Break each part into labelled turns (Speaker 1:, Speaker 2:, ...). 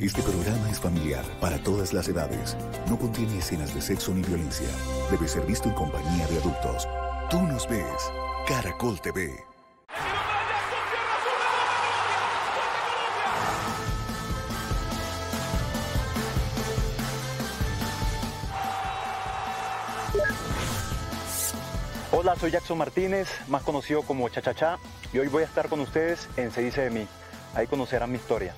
Speaker 1: Este programa es familiar para todas las edades. No contiene escenas de sexo ni violencia. Debe ser visto en compañía de adultos. Tú nos ves. Caracol TV.
Speaker 2: Hola, soy Jackson Martínez, más conocido como Chachachá, y hoy voy a estar con ustedes en Se dice de mí. Ahí conocerán mi historia.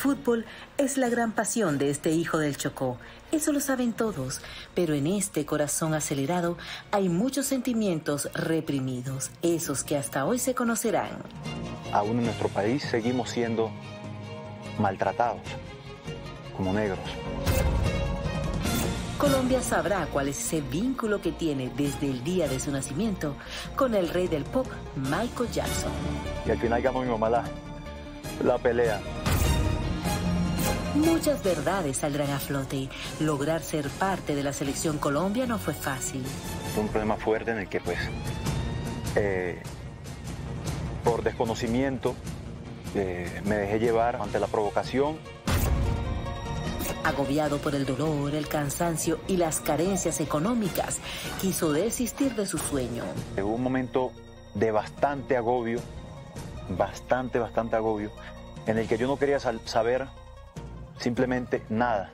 Speaker 3: Fútbol es la gran pasión de este hijo del Chocó. Eso lo saben todos, pero en este corazón acelerado hay muchos sentimientos reprimidos, esos que hasta hoy se conocerán.
Speaker 2: Aún en nuestro país seguimos siendo maltratados como negros.
Speaker 3: Colombia sabrá cuál es ese vínculo que tiene desde el día de su nacimiento con el rey del pop, Michael Jackson.
Speaker 2: Y al final ganó mi mamá la, la pelea.
Speaker 3: Muchas verdades saldrán a flote. Lograr ser parte de la selección Colombia no fue fácil.
Speaker 2: Fue un problema fuerte en el que pues eh, por desconocimiento eh, me dejé llevar ante la provocación.
Speaker 3: Agobiado por el dolor, el cansancio y las carencias económicas, quiso desistir de su sueño.
Speaker 2: Hubo un momento de bastante agobio, bastante, bastante agobio, en el que yo no quería saber simplemente nada.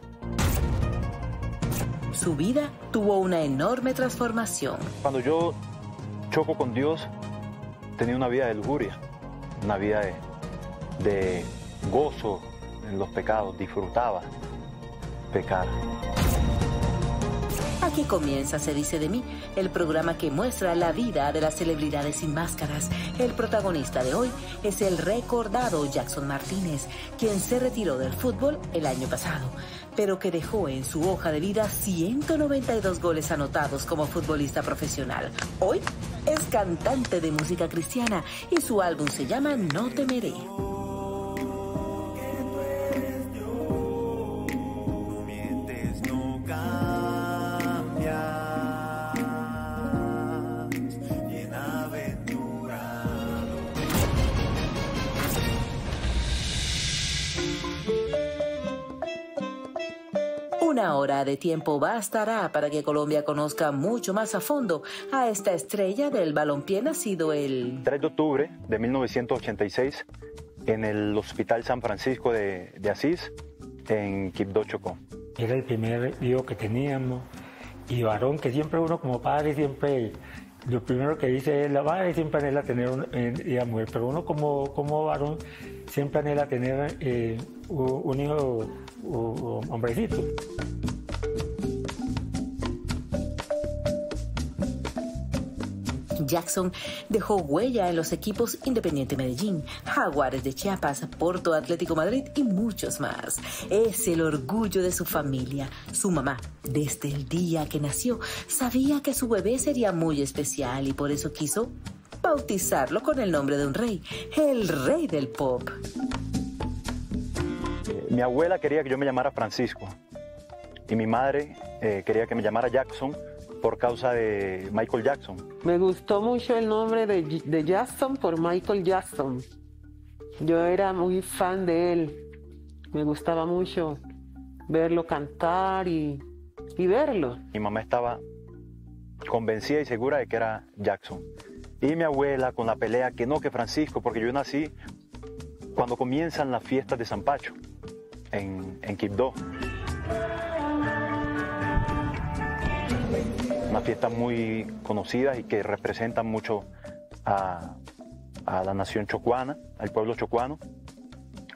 Speaker 3: Su vida tuvo una enorme transformación.
Speaker 2: Cuando yo choco con Dios, tenía una vida de lujuria, una vida de, de gozo en los pecados, disfrutaba pecar.
Speaker 3: Aquí comienza Se dice de mí, el programa que muestra la vida de las celebridades sin máscaras. El protagonista de hoy es el recordado Jackson Martínez, quien se retiró del fútbol el año pasado, pero que dejó en su hoja de vida 192 goles anotados como futbolista profesional. Hoy es cantante de música cristiana y su álbum se llama No temeré. Una hora de tiempo bastará para que Colombia conozca mucho más a fondo a esta estrella del balompié nacido el
Speaker 2: 3 de octubre de 1986 en el Hospital San Francisco de, de Asís en Quibdó, Chocó.
Speaker 4: Era el primer hijo que teníamos y varón que siempre uno como padre siempre lo primero que dice es la madre siempre anhela tener una mujer, pero uno como, como varón siempre anhela tener eh, un hijo un hombrecito.
Speaker 3: Jackson dejó huella en los equipos Independiente Medellín, Jaguares de Chiapas, Porto Atlético Madrid y muchos más. Es el orgullo de su familia. Su mamá, desde el día que nació, sabía que su bebé sería muy especial y por eso quiso bautizarlo con el nombre de un rey, el rey del pop.
Speaker 2: Mi abuela quería que yo me llamara Francisco y mi madre eh, quería que me llamara Jackson por causa de Michael Jackson.
Speaker 5: Me gustó mucho el nombre de, de Jackson por Michael Jackson. Yo era muy fan de él. Me gustaba mucho verlo cantar y, y verlo.
Speaker 2: Mi mamá estaba convencida y segura de que era Jackson. Y mi abuela con la pelea que no, que Francisco, porque yo nací cuando comienzan las fiestas de San Pacho en, en Quibdó. Una fiesta muy conocida y que representan mucho a, la nación chocuana, al pueblo chocuano.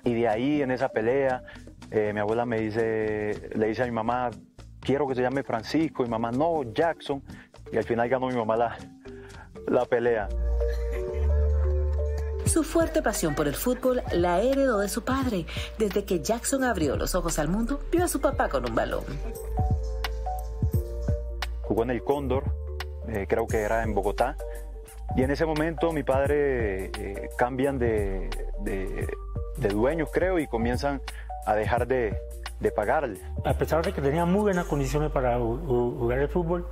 Speaker 2: Y de ahí, en esa pelea, eh, mi abuela me dice, le dice a mi mamá, quiero que se llame Francisco, y mamá, no, Jackson. Y al final ganó mi mamá la, la pelea.
Speaker 3: Su fuerte pasión por el fútbol la heredó de su padre. Desde que Jackson abrió los ojos al mundo, vio a su papá con un balón.
Speaker 2: Jugó en el Cóndor, eh, creo que era en Bogotá. Y en ese momento mi padre eh, cambian de, de, dueños, creo, y comienzan a dejar de, de pagarle.
Speaker 4: A pesar de que tenía muy buenas condiciones para jugar el fútbol,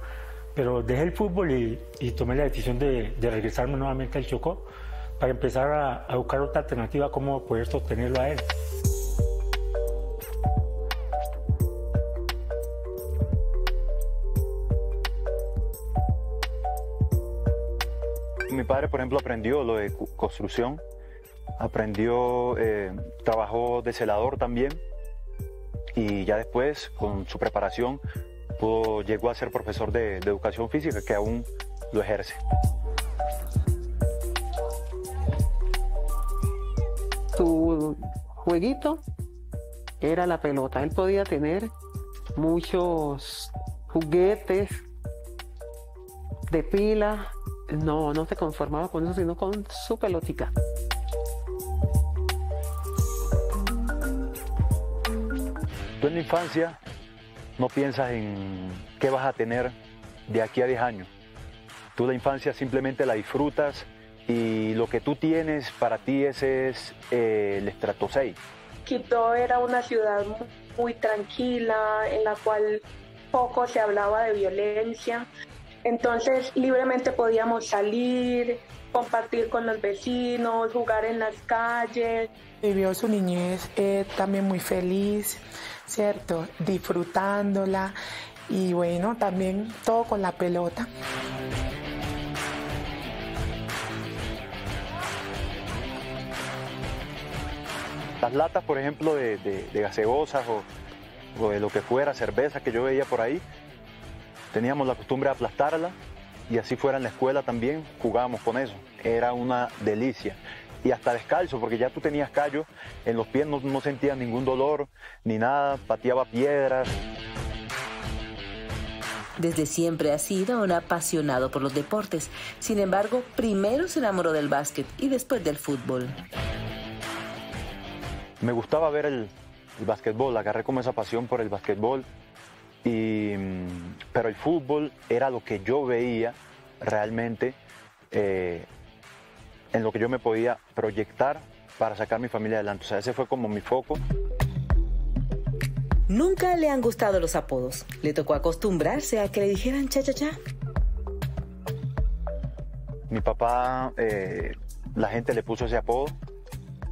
Speaker 4: pero dejé el fútbol y, tomé la decisión de, regresarme nuevamente al Chocó para empezar a, buscar otra alternativa, cómo poder sostenerlo a él.
Speaker 2: Mi padre, por ejemplo, aprendió lo de construcción, aprendió, eh, trabajó de celador también y ya después, con su preparación, llegó a ser profesor de, educación física, que aún lo ejerce.
Speaker 5: Su jueguito era la pelota. Él podía tener muchos juguetes de pila. No, no se conformaba con eso, sino con su pelotica.
Speaker 2: Tú en la infancia no piensas en qué vas a tener de aquí a 10 años. Tú la infancia simplemente la disfrutas y lo que tú tienes para ti ese es eh, el estrato 6.
Speaker 6: Quito era una ciudad muy tranquila en la cual poco se hablaba de violencia. Entonces libremente podíamos salir, compartir con los vecinos, jugar en las calles.
Speaker 7: Vivió su niñez eh, también muy feliz. ¿cierto? Disfrutándola y bueno, también todo con la pelota.
Speaker 2: Las latas, por ejemplo, de, gaseosas o, o, de lo que fuera, cerveza que yo veía por ahí, teníamos la costumbre de aplastarla y así fuera en la escuela también jugábamos con eso. Era una delicia y hasta descalzo, porque ya tú tenías callos en los pies, no, no sentías ningún dolor ni nada, pateaba piedras.
Speaker 3: Desde siempre ha sido un apasionado por los deportes. Sin embargo, primero se enamoró del básquet y después del fútbol.
Speaker 2: Me gustaba ver el, el básquetbol, agarré como esa pasión por el básquetbol. Y, pero el fútbol era lo que yo veía realmente eh, en lo que yo me podía proyectar para sacar mi familia adelante. O sea, ese fue como mi foco.
Speaker 3: Nunca le han gustado los apodos. Le tocó acostumbrarse a que le dijeran cha cha cha.
Speaker 2: Mi papá, eh, la gente le puso ese apodo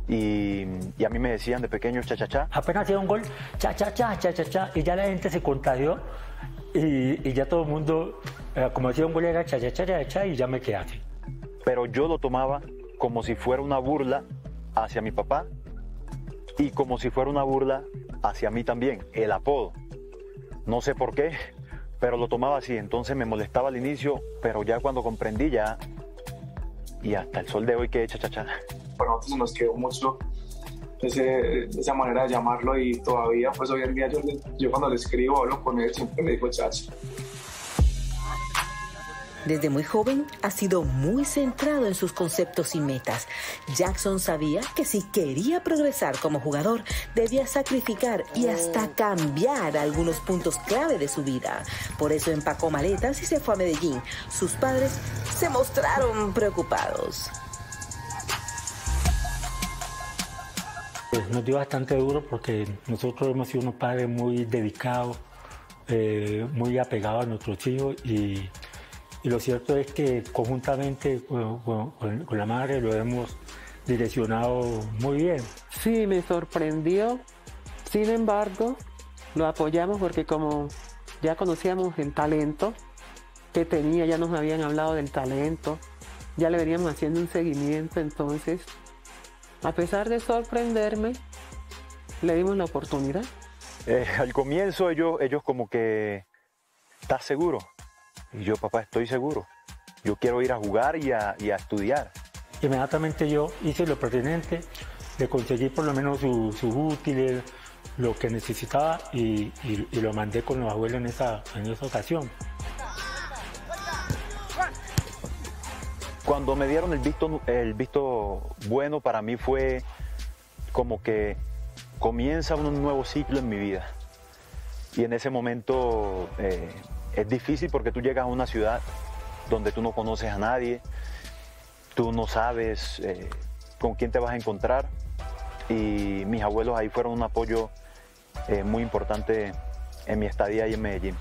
Speaker 2: y, a mí me decían de pequeño cha cha cha.
Speaker 4: Apenas hacía un gol, cha cha cha, cha cha cha, y ya la gente se contagió y, ya todo el mundo, eh, como hacía un gol era cha cha cha cha cha y ya me quedé así
Speaker 2: pero yo lo tomaba como si fuera una burla hacia mi papá y como si fuera una burla hacia mí también, el apodo. No sé por qué, pero lo tomaba así, entonces me molestaba al inicio, pero ya cuando comprendí ya, y hasta el sol de hoy que he chachacha.
Speaker 8: Para nosotros nos quedó mucho esa manera de llamarlo y todavía, pues hoy en día yo, yo cuando le escribo hablo con él siempre le digo chacha.
Speaker 3: Desde muy joven ha sido muy centrado en sus conceptos y metas. Jackson sabía que si quería progresar como jugador, debía sacrificar y hasta cambiar algunos puntos clave de su vida. Por eso empacó maletas y se fue a Medellín. Sus padres se mostraron preocupados.
Speaker 4: Pues nos dio bastante duro porque nosotros hemos sido unos padres muy dedicados, eh, muy apegados a nuestros hijos y y lo cierto es que conjuntamente con, la madre lo hemos direccionado muy bien.
Speaker 5: Sí, me sorprendió. Sin embargo, lo apoyamos porque como ya conocíamos el talento que tenía, ya nos habían hablado del talento, ya le veníamos haciendo un seguimiento, entonces, a pesar de sorprenderme, le dimos la oportunidad.
Speaker 2: Eh, al comienzo ellos, ellos como que, ¿estás seguro? Y yo, papá, estoy seguro. Yo quiero ir a jugar y a, estudiar.
Speaker 4: Inmediatamente yo hice lo pertinente, le conseguí por lo menos sus útiles, lo que necesitaba y, lo mandé con los abuelos en esa, en esa ocasión.
Speaker 2: Cuando me dieron el visto, el visto bueno para mí fue como que comienza un nuevo ciclo en mi vida. Y en ese momento eh, es difícil porque tú llegas a una ciudad donde tú no conoces a nadie, tú no sabes eh, con quién te vas a encontrar y mis abuelos ahí fueron un apoyo eh, muy importante en mi estadía ahí en Medellín.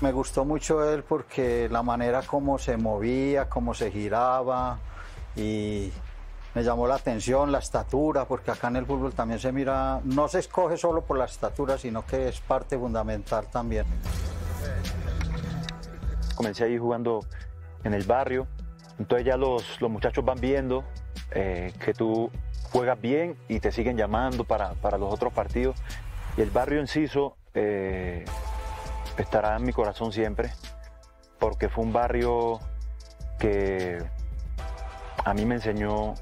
Speaker 9: Me gustó mucho él porque la manera como se movía, cómo se giraba y me llamó la atención la estatura, porque acá en el fútbol también se mira, no se escoge solo por la estatura, sino que es parte fundamental también.
Speaker 2: Comencé ahí jugando en el barrio, entonces ya los, los muchachos van viendo eh, que tú juegas bien y te siguen llamando para, para los otros partidos. Y el barrio Enciso eh, estará en mi corazón siempre, porque fue un barrio que a mí me enseñó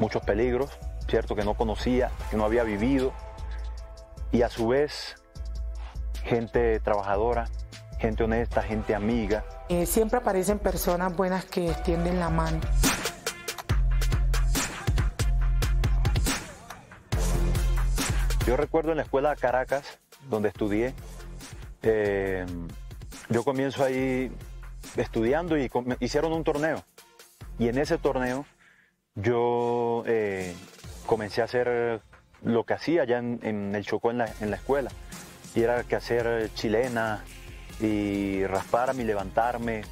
Speaker 2: muchos peligros, ¿cierto? Que no conocía, que no había vivido. Y a su vez, gente trabajadora, gente honesta, gente amiga.
Speaker 7: Eh, siempre aparecen personas buenas que extienden la mano.
Speaker 2: Yo recuerdo en la escuela de Caracas, donde estudié, eh, yo comienzo ahí estudiando y hicieron un torneo. Y en ese torneo yo eh, comencé a hacer lo que hacía allá en, el Chocó en la, escuela. Y era que hacer chilena y rasparme y levantarme,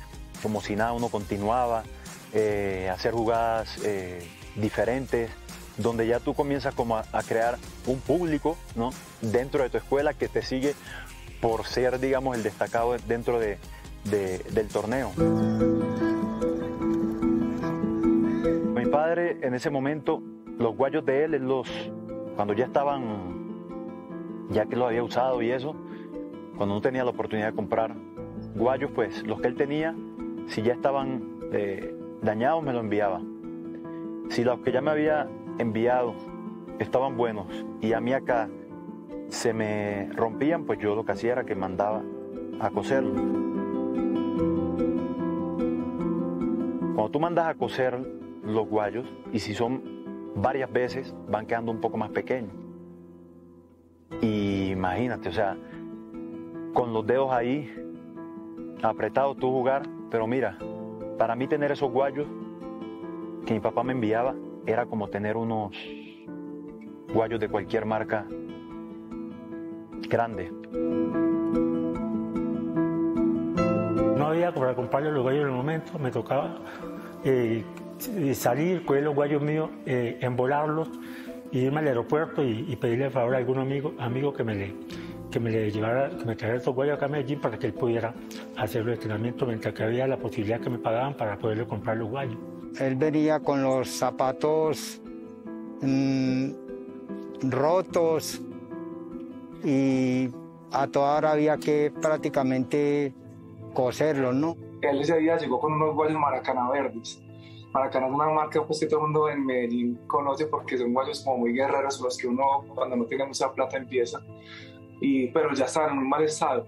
Speaker 2: como si nada uno continuaba, eh, hacer jugadas eh, diferentes, donde ya tú comienzas como a, crear un público ¿no? dentro de tu escuela que te sigue por ser, digamos, el destacado dentro de, del torneo. Mi padre en ese momento, los guayos de él, los, cuando ya estaban, ya que lo había usado y eso, cuando no tenía la oportunidad de comprar guayos, pues los que él tenía, si ya estaban eh, dañados, me lo enviaba. Si los que ya me había enviado estaban buenos y a mí acá se me rompían, pues yo lo que hacía era que mandaba a coserlo. Cuando tú mandas a coser los guayos, y si son varias veces, van quedando un poco más pequeños. Y imagínate, o sea, con los dedos ahí, apretados tú jugar, pero mira, para mí tener esos guayos que mi papá me enviaba era como tener unos guayos de cualquier marca grande.
Speaker 4: No había para comprarle los guayos en el momento, me tocaba eh, salir, coger los guayos míos, eh, embolarlos, irme al aeropuerto y, pedirle el favor a algún amigo, amigo que me le que me le llevara, que me trajera estos guayos acá a Medellín para que él pudiera hacer el entrenamiento mientras que había la posibilidad que me pagaban para poderle comprar los guayos.
Speaker 9: Él venía con los zapatos mm, rotos y a toda hora había que prácticamente coserlos, ¿no?
Speaker 8: Él ese día llegó con unos guayos Maracana verdes. Maracana es una marca pues, que todo el mundo en Medellín conoce porque son guayos como muy guerreros, los que uno cuando no tiene mucha plata empieza. Y, pero ya estaban en un mal estado.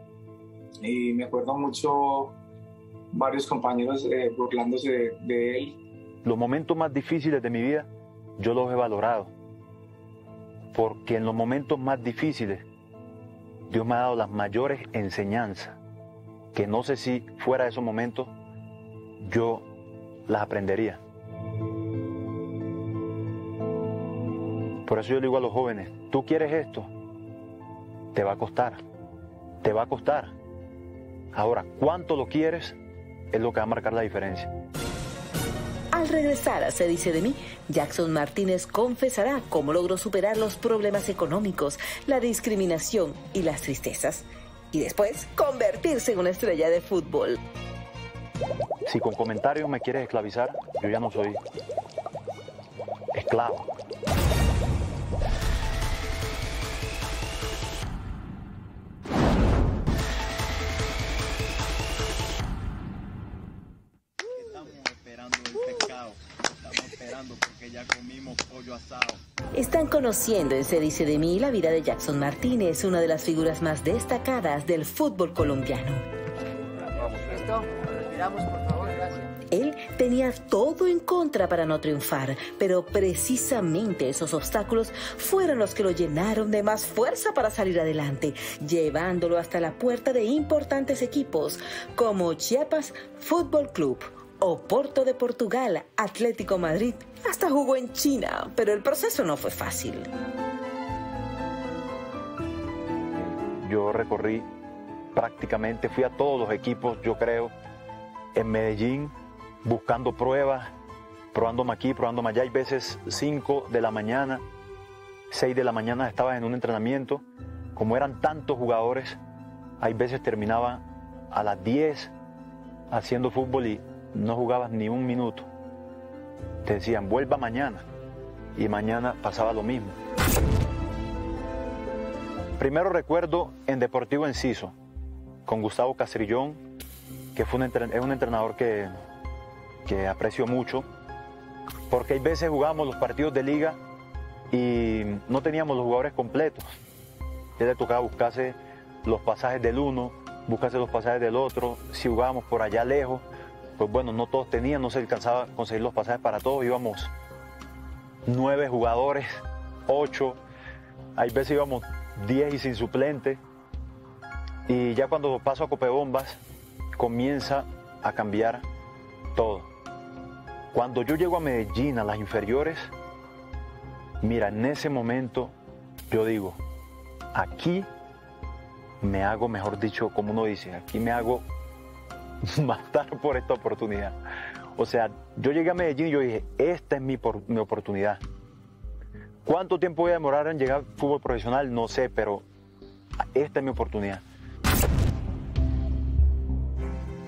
Speaker 8: Y me acuerdo mucho varios compañeros eh, burlándose de, él.
Speaker 2: Los momentos más difíciles de mi vida yo los he valorado. Porque en los momentos más difíciles Dios me ha dado las mayores enseñanzas que no sé si fuera esos momentos yo las aprendería. Por eso yo le digo a los jóvenes, tú quieres esto, te va a costar, te va a costar. Ahora, ¿cuánto lo quieres? Es lo que va a marcar la diferencia.
Speaker 3: Al regresar a Se dice de mí, Jackson Martínez confesará cómo logró superar los problemas económicos, la discriminación y las tristezas y después convertirse en una estrella de fútbol.
Speaker 2: Si con comentarios me quieres esclavizar, yo ya no soy esclavo.
Speaker 3: Conociendo en Se dice de mí la vida de Jackson Martínez, una de las figuras más destacadas del fútbol colombiano. Él tenía todo en contra para no triunfar, pero precisamente esos obstáculos fueron los que lo llenaron de más fuerza para salir adelante, llevándolo hasta la puerta de importantes equipos como Chiapas Fútbol Club, Oporto de Portugal, Atlético Madrid, hasta jugó en China, pero el proceso no fue fácil.
Speaker 2: yo recorrí prácticamente, fui a todos los equipos, yo creo, en Medellín, buscando pruebas, probándome aquí, probándome allá. Hay veces 5 de la mañana, 6 de la mañana estaba en un entrenamiento. Como eran tantos jugadores, hay veces terminaba a las 10 haciendo fútbol y no jugabas ni un minuto. Te decían, vuelva mañana. Y mañana pasaba lo mismo. Primero recuerdo en Deportivo Enciso, con Gustavo Castrillón, que fue un es un entrenador que, que aprecio mucho, porque hay veces jugábamos los partidos de liga y no teníamos los jugadores completos. Ya le tocaba buscarse los pasajes del uno, buscarse los pasajes del otro. Si jugábamos por allá lejos, pues bueno, no todos tenían, no se alcanzaba a conseguir los pasajes para todos. Íbamos nueve jugadores, ocho, hay veces íbamos diez y sin suplente. Y ya cuando paso a Copebombas, comienza a cambiar todo. Cuando yo llego a Medellín, a las inferiores, mira, en ese momento yo digo, aquí me hago, mejor dicho, como uno dice, aquí me hago matar por esta oportunidad. O sea, yo llegué a Medellín y yo dije, esta es mi, mi oportunidad. ¿Cuánto tiempo voy a demorar en llegar al fútbol profesional? No sé, pero esta es mi oportunidad.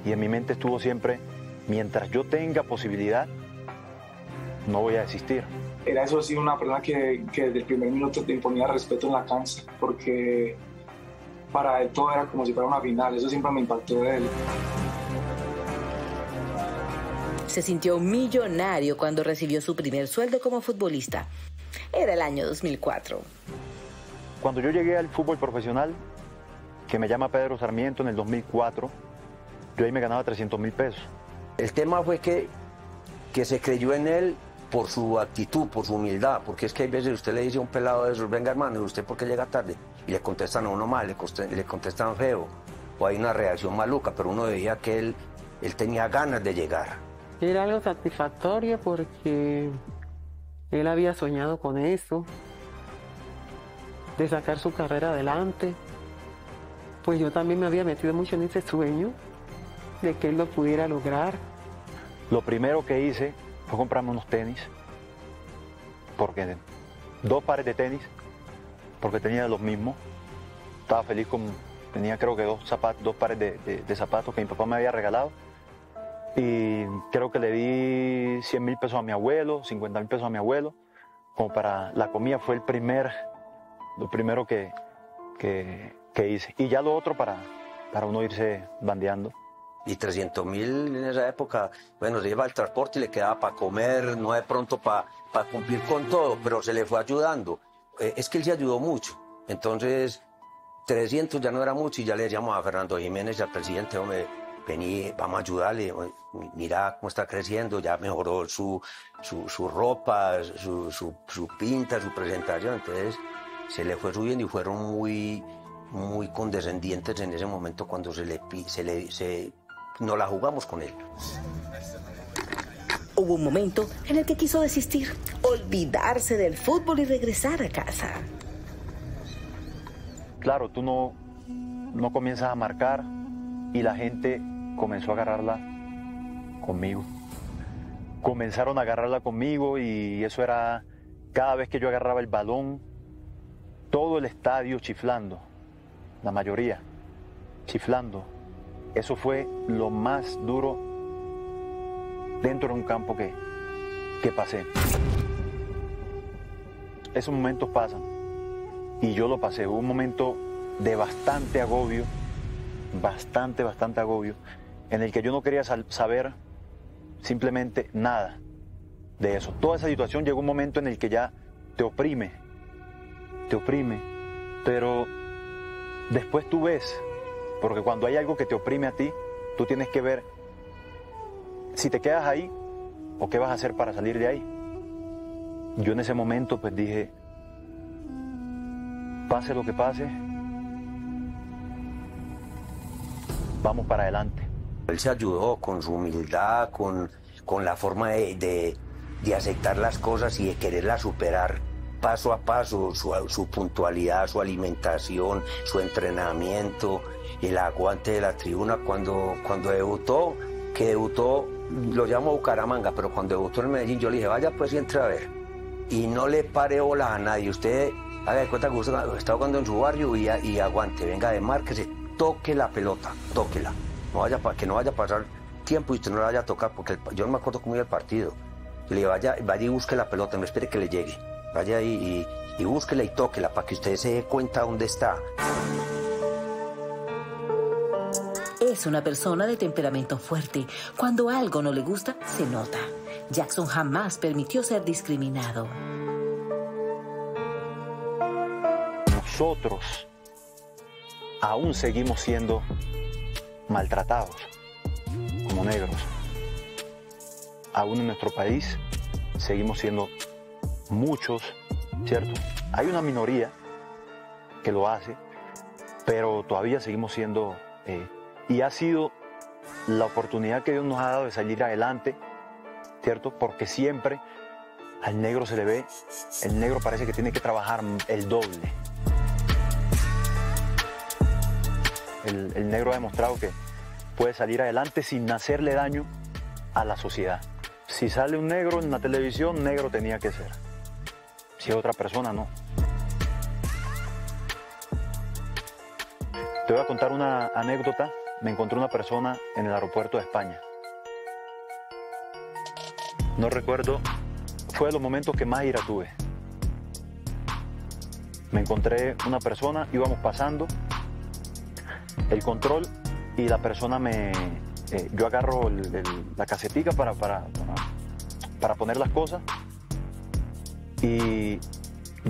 Speaker 2: Y en mi mente estuvo siempre, mientras yo tenga posibilidad, no voy a desistir.
Speaker 8: Era eso sí una persona que, que desde el primer minuto te imponía respeto en la cancha, porque para él todo era como si fuera una final, eso siempre me impactó de él.
Speaker 3: Se sintió millonario cuando recibió su primer sueldo como futbolista. Era el año 2004.
Speaker 2: Cuando yo llegué al fútbol profesional, que me llama Pedro Sarmiento en el 2004, yo ahí me ganaba 300 mil pesos.
Speaker 10: El tema fue que, que se creyó en él por su actitud, por su humildad, porque es que hay veces usted le dice a un pelado de esos, venga hermano, ¿y usted por qué llega tarde? Y le contestan a uno mal, le, contestan feo, o hay una reacción maluca, pero uno veía que él, él tenía ganas de llegar.
Speaker 5: Era algo satisfactorio porque él había soñado con eso, de sacar su carrera adelante. Pues yo también me había metido mucho en ese sueño de que él lo pudiera lograr.
Speaker 2: Lo primero que hice fue comprarme unos tenis, porque dos pares de tenis, porque tenía los mismos. Estaba feliz con, tenía creo que dos, zapatos, dos pares de, zapatos que mi papá me había regalado. Y creo que le di 100 mil pesos a mi abuelo, 50 mil pesos a mi abuelo, como para la comida fue el primer, lo primero que, que, que hice. Y ya lo otro para, para uno irse bandeando
Speaker 10: y 300 mil en esa época, bueno, se lleva el transporte y le quedaba para comer, no de pronto para cumplir con todo, pero se le fue ayudando. Eh, es que él se ayudó mucho. Entonces, 300 ya no era mucho y ya le decíamos a Fernando Jiménez al presidente, hombre, vení, vamos a ayudarle, mira cómo está creciendo, ya mejoró su, su, su ropa, su, su, su, pinta, su presentación. Entonces, se le fue subiendo y fueron muy muy condescendientes en ese momento cuando se le, se le se no la jugamos con él.
Speaker 3: Hubo un momento en el que quiso desistir, olvidarse del fútbol y regresar a casa.
Speaker 2: Claro, tú no, no comienzas a marcar y la gente comenzó a agarrarla conmigo. Comenzaron a agarrarla conmigo y eso era cada vez que yo agarraba el balón, todo el estadio chiflando, la mayoría chiflando, eso fue lo más duro dentro de un campo que, que pasé. Esos momentos pasan y yo lo pasé. Hubo un momento de bastante agobio, bastante, bastante agobio, en el que yo no quería saber simplemente nada de eso. Toda esa situación llegó un momento en el que ya te oprime, te oprime, pero después tú ves porque cuando hay algo que te oprime a ti, tú tienes que ver si te quedas ahí o qué vas a hacer para salir de ahí. Yo en ese momento pues dije, pase lo que pase, vamos para adelante.
Speaker 10: Él se ayudó con su humildad, con, con la forma de, de, aceptar las cosas y de quererlas superar paso a paso, su, su puntualidad, su alimentación, su entrenamiento, el aguante de la tribuna. Cuando, cuando debutó, que debutó, lo llamo Bucaramanga, pero cuando debutó en Medellín, yo le dije, vaya pues y entre a ver. Y no le pare bola a nadie. Usted haga de cuenta que usted está jugando en su barrio y, y aguante, venga de márquese, toque la pelota, tóquela. No vaya, que no vaya a pasar tiempo y usted no la vaya a tocar, porque yo no me acuerdo cómo iba el partido. Y le vaya, vaya y busque la pelota, no espere que le llegue. Vaya y, y, y búsquela y tóquela para que usted se dé cuenta dónde está.
Speaker 3: Es una persona de temperamento fuerte. Cuando algo no le gusta, se nota. Jackson jamás permitió ser discriminado.
Speaker 2: Nosotros aún seguimos siendo maltratados como negros. Aún en nuestro país seguimos siendo muchos, ¿cierto? Hay una minoría que lo hace, pero todavía seguimos siendo, eh, y ha sido la oportunidad que Dios nos ha dado de salir adelante, ¿cierto? Porque siempre al negro se le ve, el negro parece que tiene que trabajar el doble. El, negro ha demostrado que puede salir adelante sin hacerle daño a la sociedad. Si sale un negro en la televisión, negro tenía que ser. Si es otra persona, no. Te voy a contar una anécdota. Me encontré una persona en el aeropuerto de España. No recuerdo, fue de los momentos que más ira tuve. Me encontré una persona, íbamos pasando el control y la persona me... eh, yo agarro el- la casetica para, para, para, poner las cosas y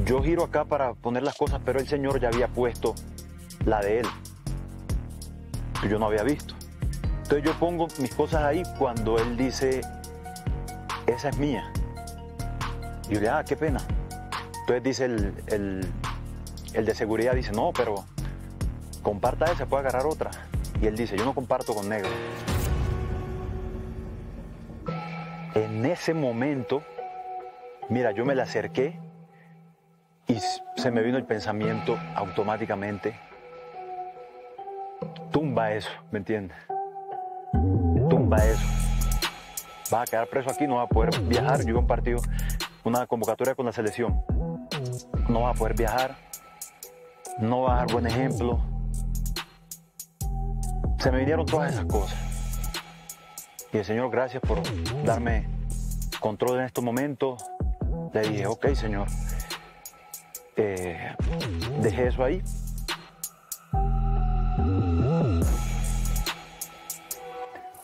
Speaker 2: yo giro acá para poner las cosas, pero el señor ya había puesto la de él. que Yo no había visto. Entonces yo pongo mis cosas ahí cuando él dice, esa es mía. Yo le digo, ah, qué pena. Entonces dice el, el, el de seguridad, dice, no, pero comparta esa, puede agarrar otra. Y él dice, yo no comparto con negro. En ese momento, mira, yo me le acerqué y se me vino el pensamiento automáticamente, tumba eso, ¿me entiendes? Tumba eso. Vas a quedar preso aquí, no vas a poder viajar. Yo a un partido, una convocatoria con la selección. No vas a poder viajar, no vas a dar buen ejemplo. Se me vinieron todas esas cosas. Y el Señor, gracias por darme control en estos momentos. Le dije, ok, Señor, eh, dejé eso ahí.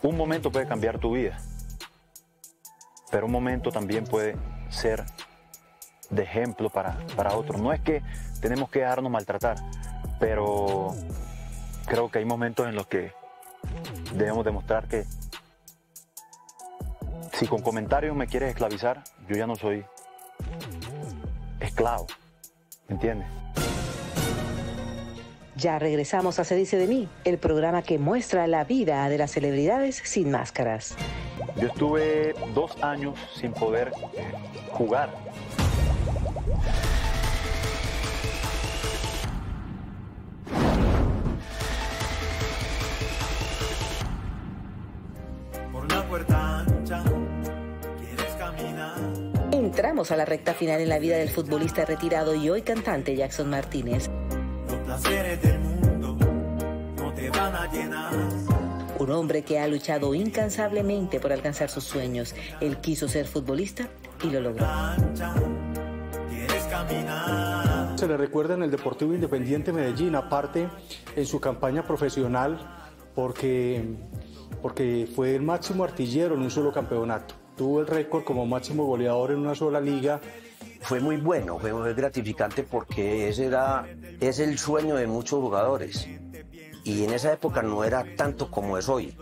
Speaker 2: Un momento puede cambiar tu vida, pero un momento también puede ser de ejemplo para, para otros. No es que tenemos que dejarnos maltratar, pero creo que hay momentos en los que debemos demostrar que si con comentarios me quieres esclavizar, yo ya no soy esclavo, ¿me entiendes?
Speaker 3: Ya regresamos a Se dice de mí, el programa que muestra la vida de las celebridades sin máscaras.
Speaker 2: Yo estuve dos años sin poder jugar.
Speaker 3: A la recta final en la vida del futbolista retirado y hoy cantante Jackson Martínez.
Speaker 11: Los placeres del mundo no te van a llenar.
Speaker 3: Un hombre que ha luchado incansablemente por alcanzar sus sueños. Él quiso ser futbolista y lo logró.
Speaker 12: Se le recuerda en el Deportivo Independiente Medellín, aparte en su campaña profesional, porque, porque fue el máximo artillero en un solo campeonato. Tuvo el récord como máximo goleador en una sola liga.
Speaker 10: Fue muy bueno, fue muy gratificante porque ese era, es el sueño de muchos jugadores. Y en esa época no era tanto como es hoy.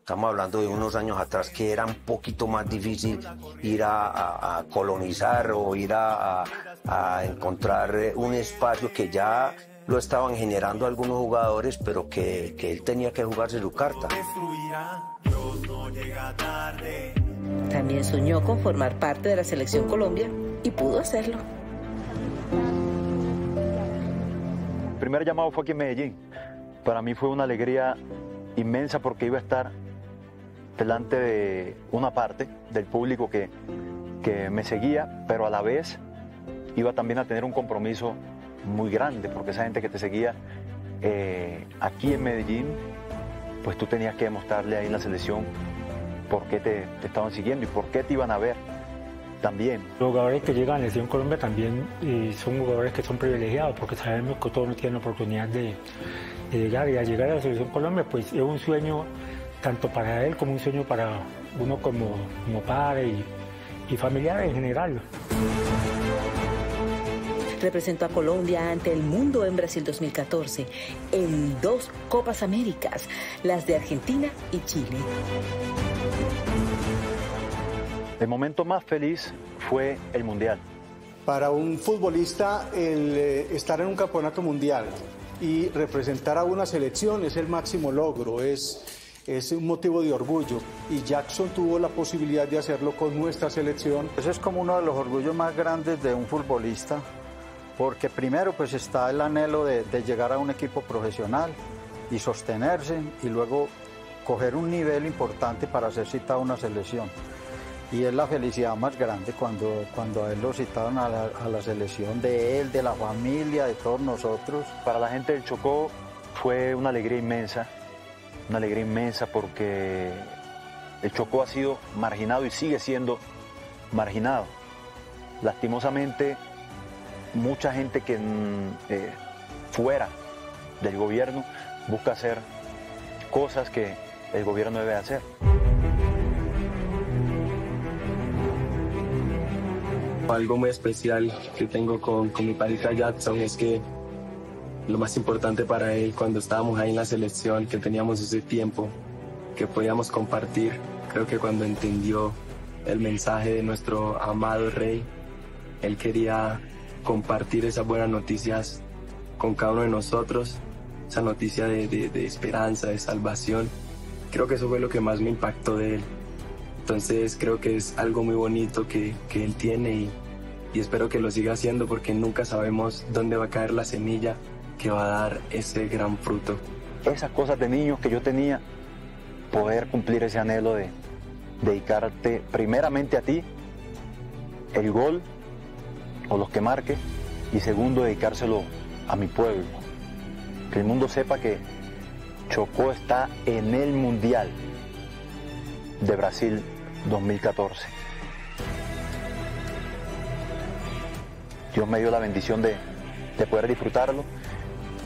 Speaker 10: Estamos hablando de unos años atrás que era un poquito más difícil ir a, a- a colonizar o ir a, a- a encontrar eh, un espacio que ya lo estaban generando algunos jugadores, pero que, que él tenía que jugarse su carta.
Speaker 11: Destruirá, Dios no llega tarde.
Speaker 3: También soñó con formar parte de la selección Colombia y pudo hacerlo.
Speaker 2: El primer llamado fue aquí en Medellín. Para mí fue una alegría inmensa porque iba a estar delante de una parte del público que, que me seguía, pero a la vez iba también a tener un compromiso muy grande, porque esa gente que te seguía eh, aquí en Medellín, pues tú tenías que demostrarle ahí en la selección por qué te, te estaban siguiendo y por qué te iban a ver también.
Speaker 4: Los jugadores que llegan a la Selección Colombia también eh, son jugadores que son privilegiados porque sabemos que todos no tienen oportunidad de, de llegar y al llegar a la Selección Colombia pues es un sueño tanto para él como un sueño para uno como, como padre y, y familiar en general.
Speaker 3: Representó a Colombia ante el mundo en Brasil 2014 en dos Copas Américas, las de Argentina y Chile.
Speaker 2: El momento más feliz fue el Mundial.
Speaker 12: Para un futbolista, el eh, estar en un campeonato mundial y representar a una selección es el máximo logro, es, es un motivo de orgullo. Y Jackson tuvo la posibilidad de hacerlo con nuestra selección.
Speaker 9: Ese es como uno de los orgullos más grandes de un futbolista, porque primero pues está el anhelo de, de llegar a un equipo profesional y sostenerse y luego coger un nivel importante para ser citado a una selección. Y es la felicidad más grande cuando, cuando a él lo citaron a la, selección de él, de la familia, de todos nosotros.
Speaker 2: Para la gente del Chocó fue una alegría inmensa, una alegría inmensa porque el Chocó ha sido marginado y sigue siendo marginado. Lastimosamente, mucha gente que mm, eh, fuera del gobierno busca hacer cosas que el gobierno debe hacer.
Speaker 13: Algo muy especial que tengo con, con mi pareja Jackson es que lo más importante para él cuando estábamos ahí en la selección, que teníamos ese tiempo, que podíamos compartir, creo que cuando entendió el mensaje de nuestro amado rey, él quería compartir esas buenas noticias con cada uno de nosotros, esa noticia de, de, de esperanza, de salvación. Creo que eso fue lo que más me impactó de él. Entonces creo que es algo muy bonito que, que él tiene y, y, espero que lo siga haciendo porque nunca sabemos dónde va a caer la semilla que va a dar ese gran fruto.
Speaker 2: Esas cosas de niños que yo tenía, poder cumplir ese anhelo de dedicarte primeramente a ti, el gol o los que marque, y segundo dedicárselo a mi pueblo. Que el mundo sepa que Chocó está en el Mundial de Brasil 2014. Dios me dio la bendición de, de, poder disfrutarlo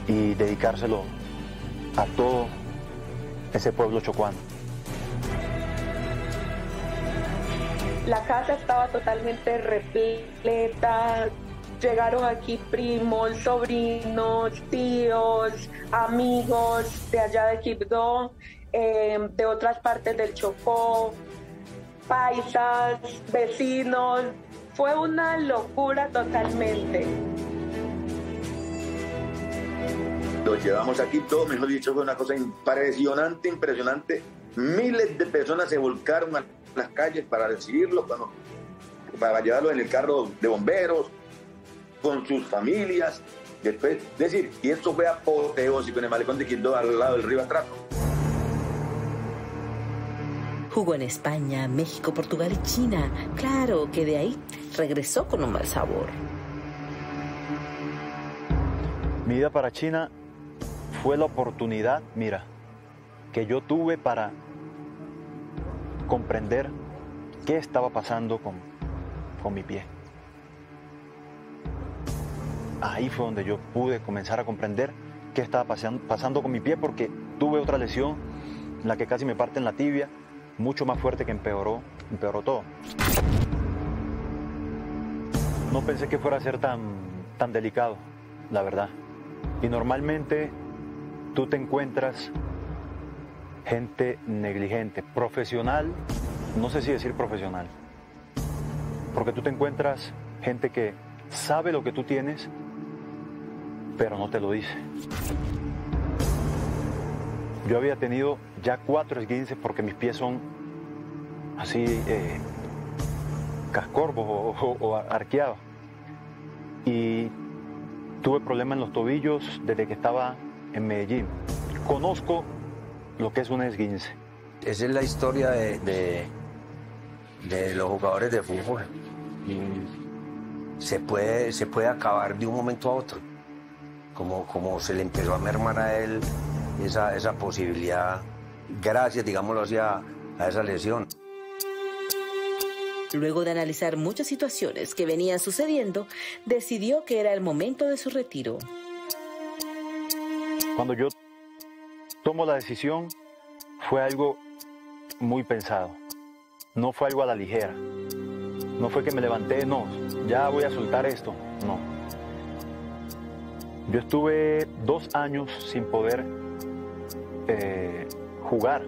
Speaker 2: y dedicárselo a todo ese pueblo chocuano.
Speaker 6: La casa estaba totalmente repleta, llegaron aquí primos, sobrinos, tíos, amigos de allá de Quibdó, eh, de otras partes del Chocó, paisas, vecinos. Fue una locura totalmente.
Speaker 14: Lo llevamos aquí todo, mejor dicho, fue una cosa impresionante, impresionante. Miles de personas se volcaron a las calles para recibirlo, para, para llevarlo en el carro de bomberos, con sus familias. Después, es decir, y esto fue apoteósico en el malecón de Quindó al lado del río Atrato.
Speaker 3: Jugó en España, México, Portugal y China. Claro que de ahí regresó con un mal sabor.
Speaker 2: Mi ida para China fue la oportunidad, mira, que yo tuve para comprender qué estaba pasando con, con mi pie. Ahí fue donde yo pude comenzar a comprender qué estaba pasando, pasando con mi pie porque tuve otra lesión, en la que casi me parte en la tibia, mucho más fuerte que empeoró, empeoró todo. No pensé que fuera a ser tan, tan delicado, la verdad. Y normalmente tú te encuentras gente negligente, profesional, no sé si decir profesional, porque tú te encuentras gente que sabe lo que tú tienes, pero no te lo dice. Yo había tenido ya cuatro esguinces porque mis pies son así eh, o, o arqueados. Y tuve problemas en los tobillos desde que estaba en Medellín. Conozco lo que es un esguince.
Speaker 10: Esa es la historia de, de, de los jugadores de fútbol. Se puede, se puede acabar de un momento a otro. Como, como se le empezó a mermar a él esa, esa posibilidad, gracias, digámoslo así, a, a esa lesión.
Speaker 3: Luego de analizar muchas situaciones que venían sucediendo, decidió que era el momento de su retiro.
Speaker 2: Cuando yo tomo la decisión, fue algo muy pensado. No fue algo a la ligera. No fue que me levanté, no, ya voy a soltar esto. No. Yo estuve dos años sin poder eh, jugar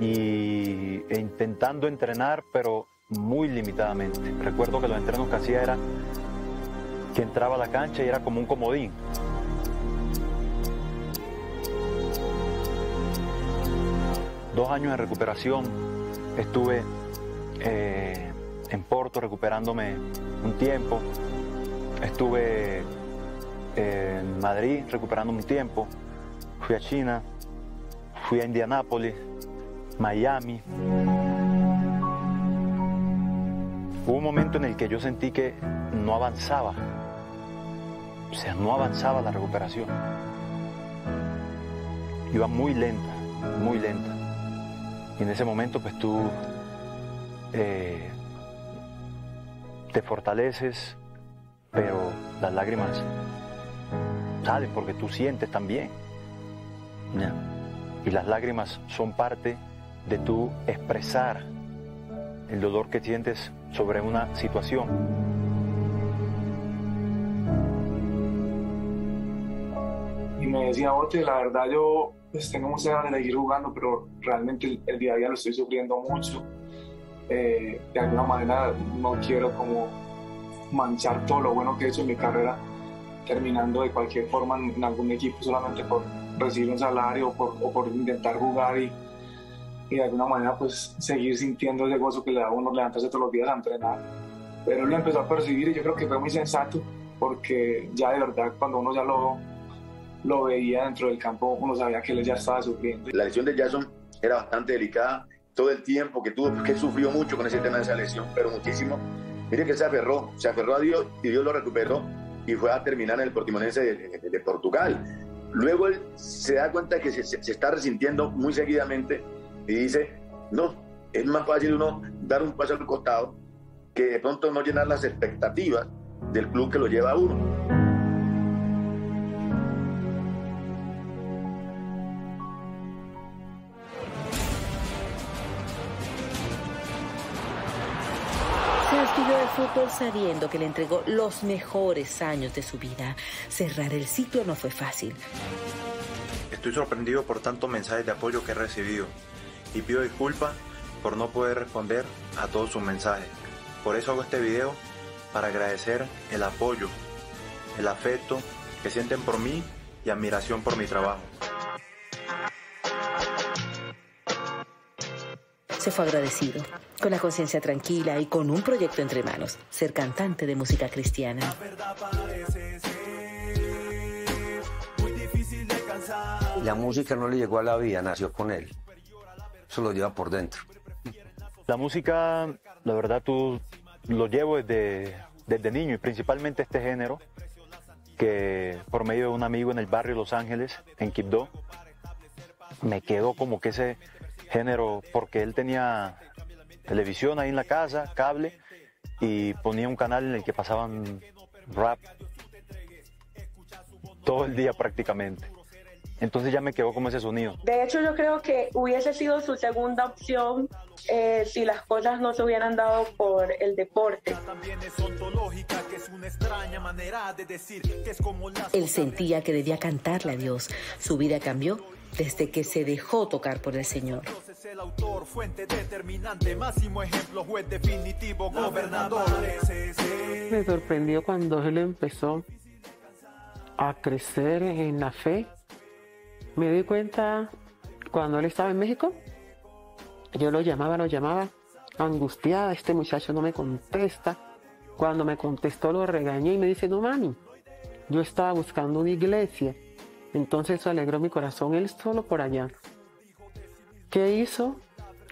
Speaker 2: y, e intentando entrenar, pero muy limitadamente. Recuerdo que los entrenos que hacía era que entraba a la cancha y era como un comodín. Dos años de recuperación, estuve eh, en Porto recuperándome un tiempo, estuve en Madrid recuperándome un tiempo, fui a China, fui a Indianápolis, Miami. Hubo un momento en el que yo sentí que no avanzaba, o sea, no avanzaba la recuperación. Iba muy lenta, muy lenta. Y en ese momento pues tú eh, te fortaleces, pero las lágrimas salen porque tú sientes también. Y las lágrimas son parte de tu expresar el dolor que sientes sobre una situación.
Speaker 8: Y me decía, Bote, la verdad yo pues tengo muchas ganas de seguir jugando, pero realmente el, el día a día lo estoy sufriendo mucho. Eh, de alguna manera no quiero como manchar todo lo bueno que he hecho en mi carrera terminando de cualquier forma en, en algún equipo solamente por recibir un salario o por, o por intentar jugar y, y de alguna manera pues seguir sintiendo ese gozo que le da a uno levantarse todos los días a entrenar. Pero él lo empezó a percibir y yo creo que fue muy sensato porque ya de verdad cuando uno ya lo, lo veía dentro del campo uno sabía que él ya estaba sufriendo.
Speaker 14: La lesión de Jason era bastante delicada, todo el tiempo que tuvo, que sufrió mucho con ese tema de esa lesión, pero muchísimo. Mire que se aferró, se aferró a Dios y Dios lo recuperó y fue a terminar en el Portimonense de, de, de Portugal. Luego él se da cuenta que se, se, está resintiendo muy seguidamente y dice, no, es más fácil uno dar un paso al costado que de pronto no llenar las expectativas del club que lo lleva a uno.
Speaker 3: Sabiendo que le entregó los mejores años de su vida. Cerrar el ciclo no fue fácil.
Speaker 2: Estoy sorprendido por tantos mensajes de apoyo que he recibido y pido disculpas por no poder responder a todos sus mensajes. Por eso hago este video para agradecer el apoyo, el afecto que sienten por mí y admiración por mi trabajo.
Speaker 3: Se fue agradecido, con la conciencia tranquila y con un proyecto entre manos, ser cantante de música cristiana.
Speaker 10: La música no le llegó a la vida, nació con él. Eso lo lleva por dentro.
Speaker 2: La música, la verdad, tú lo llevo desde, desde niño y principalmente este género que por medio de un amigo en el barrio Los Ángeles, en Quibdó, me quedó como que ese género, porque él tenía televisión ahí en la casa, cable, y ponía un canal en el que pasaban rap todo el día prácticamente. Entonces ya me quedó como ese sonido.
Speaker 6: De hecho, yo creo que hubiese sido su segunda opción eh, si las cosas no se hubieran dado por el deporte.
Speaker 3: Él sentía que debía cantarle a Dios. Su vida cambió desde que se dejó tocar por el Señor.
Speaker 5: Me sorprendió cuando él empezó a crecer en la fe. Me di cuenta cuando él estaba en México. Yo lo llamaba, lo llamaba, angustiada. Este muchacho no me contesta. Cuando me contestó lo regañé y me dice, no mami, yo estaba buscando una iglesia. Entonces alegró mi corazón, él solo por allá. ¿Qué hizo?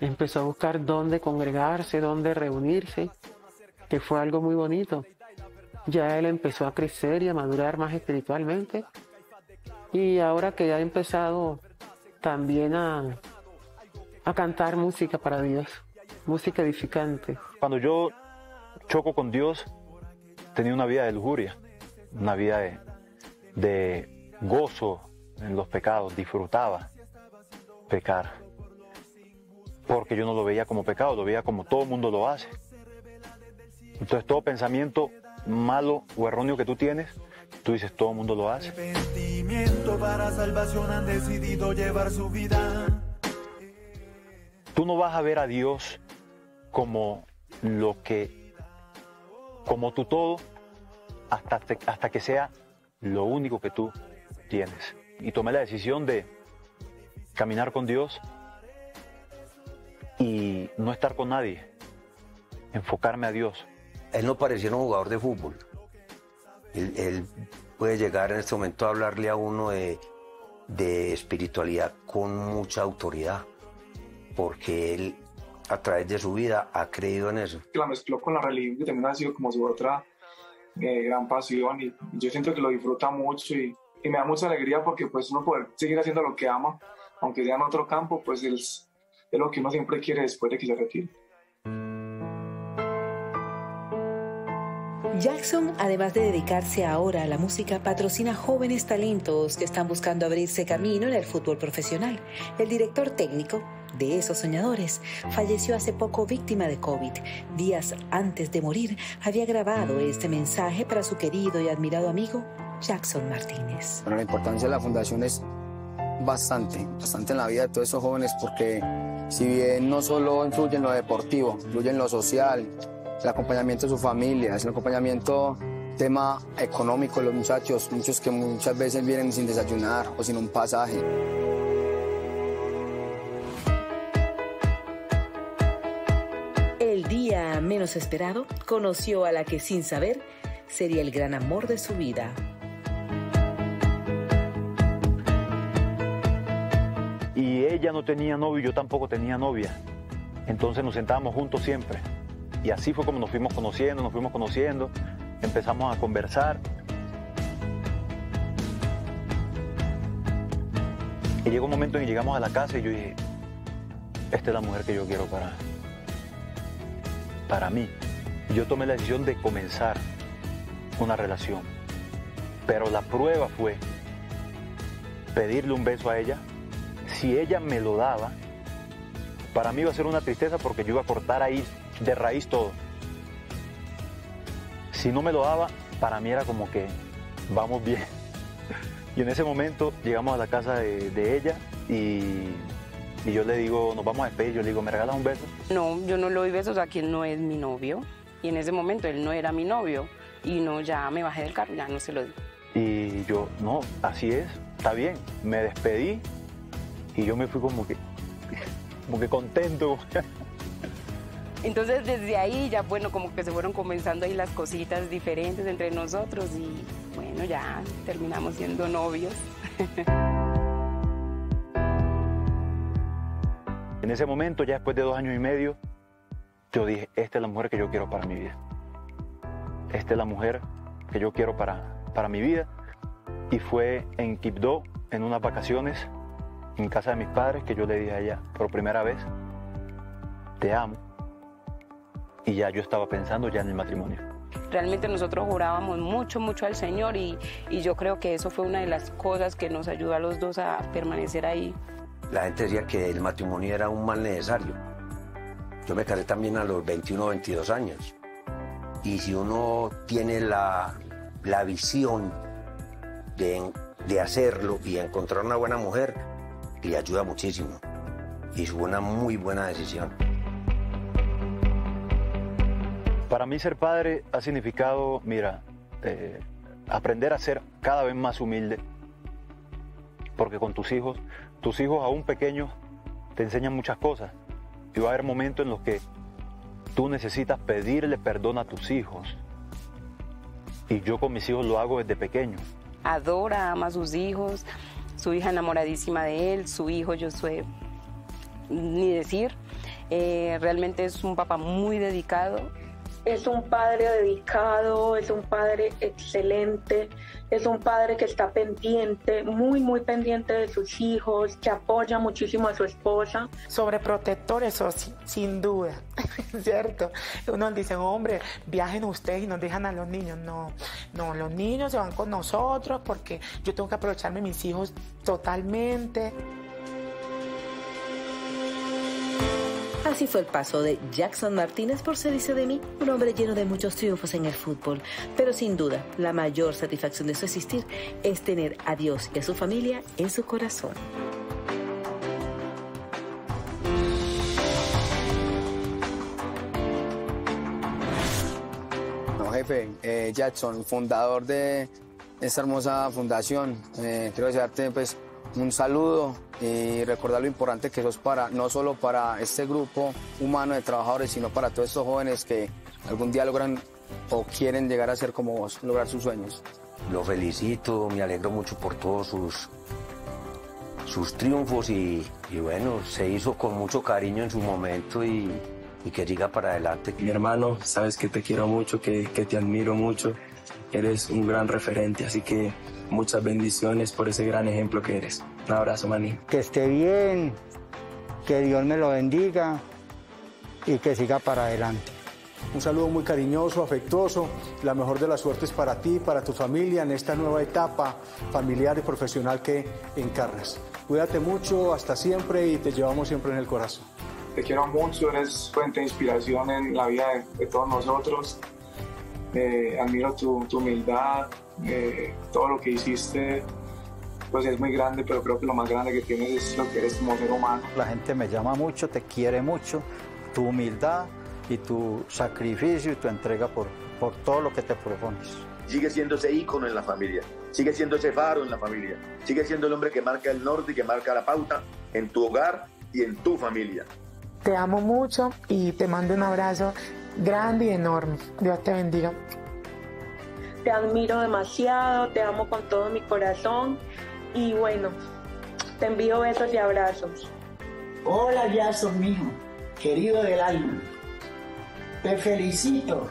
Speaker 5: Empezó a buscar dónde congregarse, dónde reunirse, que fue algo muy bonito. Ya él empezó a crecer y a madurar más espiritualmente. Y ahora que ya ha empezado también a, a cantar música para Dios, música edificante.
Speaker 2: Cuando yo choco con Dios, tenía una vida de lujuria, una vida de, de gozo en los pecados, disfrutaba pecar. Porque yo no lo veía como pecado, lo veía como todo el mundo lo hace. Entonces todo pensamiento malo o erróneo que tú tienes, tú dices todo el mundo lo hace.
Speaker 15: para salvación han decidido llevar su vida.
Speaker 2: Tú no vas a ver a Dios como lo que, como tu todo, hasta, hasta que sea lo único que tú tienes. Y tomé la decisión de caminar con Dios y no estar con nadie, enfocarme a Dios.
Speaker 10: Él no parecía un jugador de fútbol. Él, puede llegar en este momento a hablarle a uno de, de espiritualidad con mucha autoridad, porque él a través de su vida ha creído en eso.
Speaker 8: La mezcló con la religión, que también ha sido como su otra eh, gran pasión y yo siento que lo disfruta mucho y, y, me da mucha alegría porque pues uno poder seguir haciendo lo que ama, aunque sea en otro campo, pues es, es lo que uno siempre quiere después de que se retire.
Speaker 3: Jackson, además de dedicarse ahora a la música, patrocina jóvenes talentos que están buscando abrirse camino en el fútbol profesional. El director técnico de esos soñadores falleció hace poco víctima de COVID. Días antes de morir, había grabado este mensaje para su querido y admirado amigo Jackson Martínez.
Speaker 16: Bueno, la importancia de la fundación es bastante, bastante en la vida de todos esos jóvenes porque si bien no solo influye en lo deportivo, influye en lo social, el acompañamiento de su familia, es el acompañamiento tema económico de los muchachos, muchos que muchas veces vienen sin desayunar o sin un pasaje.
Speaker 3: Menos esperado conoció a la que sin saber sería el gran amor de su vida.
Speaker 2: Y ella no tenía novio, yo tampoco tenía novia. Entonces nos sentábamos juntos siempre. Y así fue como nos fuimos conociendo, nos fuimos conociendo, empezamos a conversar. Y llegó un momento en que llegamos a la casa y yo dije, esta es la mujer que yo quiero para, para mí. Yo tomé la decisión de comenzar una relación. Pero la prueba fue pedirle un beso a ella. Si ella me lo daba, para mí iba a ser una tristeza porque yo iba a cortar ahí de raíz todo. Si no me lo daba, para mí era como que vamos bien. Y en ese momento llegamos a la casa de, ella y, y, yo le digo, nos vamos a despedir, yo le digo, ¿me regalas un beso?
Speaker 17: No, yo no le doy besos a quien no es mi novio. Y en ese momento él no era mi novio. Y no, ya me bajé del carro, ya no se lo di.
Speaker 2: Y yo, no, así es, está bien. Me despedí y yo me fui como que, como que contento.
Speaker 17: Entonces desde ahí ya bueno, como que se fueron comenzando ahí las cositas diferentes entre nosotros y bueno, ya terminamos siendo novios.
Speaker 2: En ese momento, ya después de dos años y medio, yo dije, esta es la mujer que yo quiero para mi vida. Esta es la mujer que yo quiero para, para mi vida. Y fue en Quibdó, en unas vacaciones, en casa de mis padres, que yo le dije a ella por primera vez, te amo y ya yo estaba pensando ya en el matrimonio.
Speaker 17: Realmente nosotros jurábamos mucho, mucho al Señor y, y yo creo que eso fue una de las cosas que nos ayudó a los dos a permanecer ahí.
Speaker 10: La gente decía que el matrimonio era un mal necesario. Yo me casé también a los 21 22 años. Y si uno tiene la, la visión de, de hacerlo y encontrar una buena mujer, le ayuda muchísimo. Y fue una muy buena decisión.
Speaker 2: Para mí ser padre ha significado, mira, eh, aprender a ser cada vez más humilde, porque con tus hijos, tus hijos aún pequeños te enseñan muchas cosas y va a haber momentos en los que tú necesitas pedirle perdón a tus hijos y yo con mis hijos lo hago desde pequeño.
Speaker 17: Adora, ama a sus hijos, su hija enamoradísima de él, su hijo yo soy ni decir. Eh, realmente es un papá muy dedicado.
Speaker 6: Es un padre dedicado, es un padre excelente, es un padre que está pendiente, muy, muy pendiente de sus hijos, que apoya muchísimo a su esposa.
Speaker 7: Sobreprotector, eso sí, sin duda, ¿cierto? Uno dice, hombre, viajen ustedes y nos dejan a los niños. No, no, los niños se van con nosotros porque yo tengo que aprovecharme de mis hijos totalmente.
Speaker 3: Así fue el paso de Jackson Martínez por Se dice de mí, un hombre lleno de muchos triunfos en el fútbol. Pero sin duda, la mayor satisfacción de su existir es tener a Dios y a su familia en su corazón.
Speaker 16: No, jefe, eh, Jackson, fundador de esta hermosa fundación, eh, quiero desearte pues un saludo y recordar lo importante que sos para, no solo para este grupo humano de trabajadores, sino para todos estos jóvenes que algún día logran o quieren llegar a ser como vos, lograr sus sueños.
Speaker 10: Lo felicito, me alegro mucho por todos sus, sus triunfos y, y bueno, se hizo con mucho cariño en su momento y, y que siga para adelante.
Speaker 13: Mi hermano, sabes que te quiero mucho, que, que te admiro mucho, eres un gran referente, así que muchas bendiciones por ese gran ejemplo que eres. Un abrazo, Maní.
Speaker 18: Que esté bien, que Dios me lo bendiga y que siga para adelante.
Speaker 12: Un saludo muy cariñoso, afectuoso. La mejor de las suertes para ti, para tu familia en esta nueva etapa familiar y profesional que encarnas. Cuídate mucho, hasta siempre y te llevamos siempre en el corazón.
Speaker 8: Te quiero mucho, eres fuente de inspiración en la vida de, de todos nosotros. Eh, admiro tu, tu humildad, eh, todo lo que hiciste pues es muy grande, pero creo que lo más grande que tienes es lo que eres como ser humano.
Speaker 9: La gente me llama mucho, te quiere mucho, tu humildad y tu sacrificio y tu entrega por, por todo lo que te propones.
Speaker 14: Sigue siendo ese ícono en la familia, sigue siendo ese faro en la familia, sigue siendo el hombre que marca el norte y que marca la pauta en tu hogar y en tu familia.
Speaker 7: Te amo mucho y te mando un abrazo grande y enorme. Dios te bendiga.
Speaker 6: Te admiro demasiado, te amo con todo mi corazón y bueno, te envío besos y abrazos.
Speaker 19: Hola Jason, mijo, querido del alma. Te felicito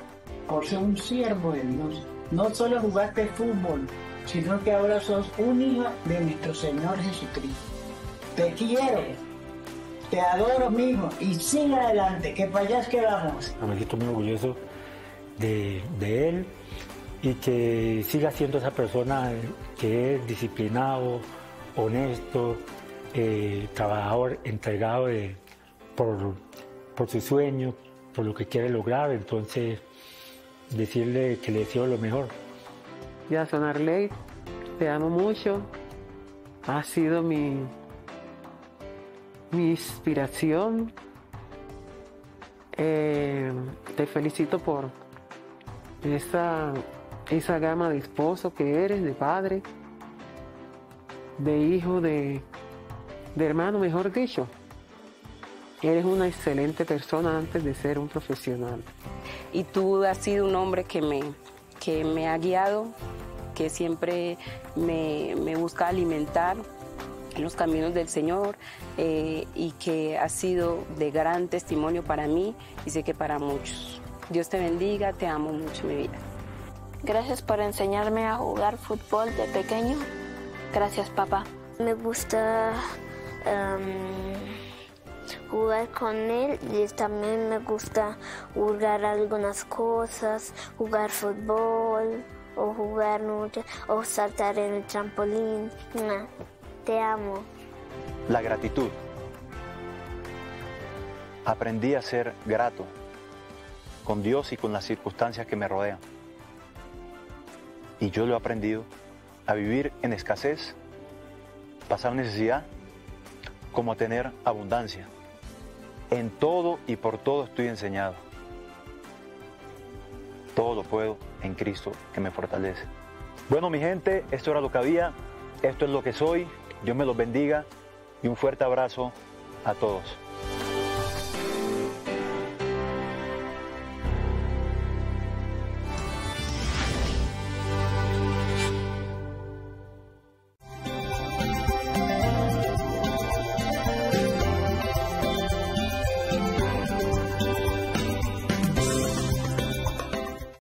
Speaker 19: por ser un siervo de Dios. No solo jugaste fútbol, sino que ahora sos un hijo de nuestro Señor Jesucristo. Te quiero, te adoro, mijo, y sigue adelante, que para allá es que vamos.
Speaker 4: Me siento muy orgulloso de, de él y que siga siendo esa persona que es disciplinado, honesto, eh, trabajador, entregado de- por, por su sueño, por lo que quiere lograr. Entonces, decirle que le deseo lo mejor.
Speaker 5: Jason Arley, te amo mucho. Has sido mi, mi inspiración. Eh, te felicito por esa, esa gama de esposo que eres, de padre, de hijo, de, de hermano, mejor dicho. Eres una excelente persona antes de ser un profesional.
Speaker 17: y tú has sido un hombre que me, que me ha guiado, que siempre me, me busca alimentar en los caminos del Señor eh, y que ha sido de gran testimonio para mí y sé que para muchos. Dios te bendiga, te amo mucho, mi vida.
Speaker 20: Gracias por enseñarme a jugar fútbol de pequeño. Gracias, papá.
Speaker 21: Me gusta em, jugar con él y también me gusta jugar algunas cosas, jugar fútbol o jugar o saltar en el trampolín. Te amo.
Speaker 2: La gratitud. Aprendí a ser grato con Dios y con las circunstancias que me rodean. Y yo lo he aprendido a vivir en escasez, pasar necesidad, como a tener abundancia. En todo y por todo estoy enseñado. Todo lo puedo en Cristo que me fortalece. Bueno, mi gente, esto era lo que había, esto es lo que soy. Dios me los bendiga y un fuerte abrazo a todos.